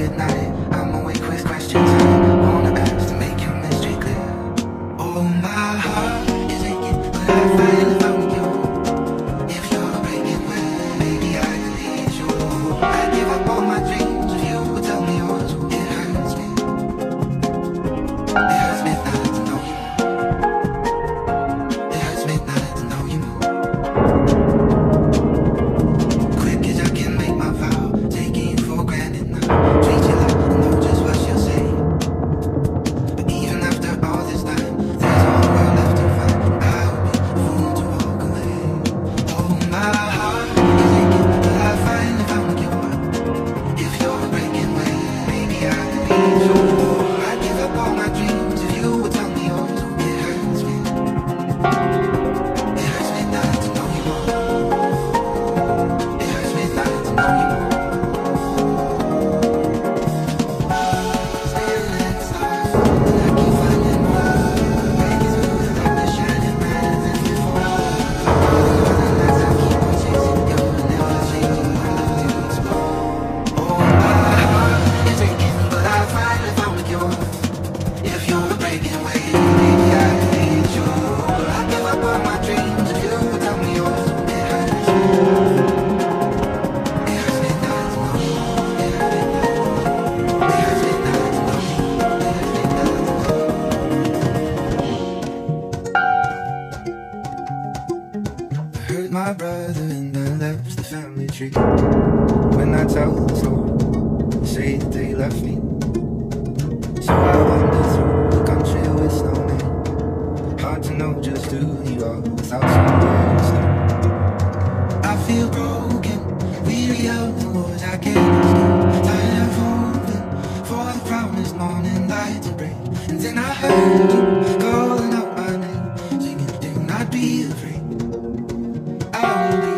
Midnight. with my brother and I left the family tree. When I tell the story, say that they left me I only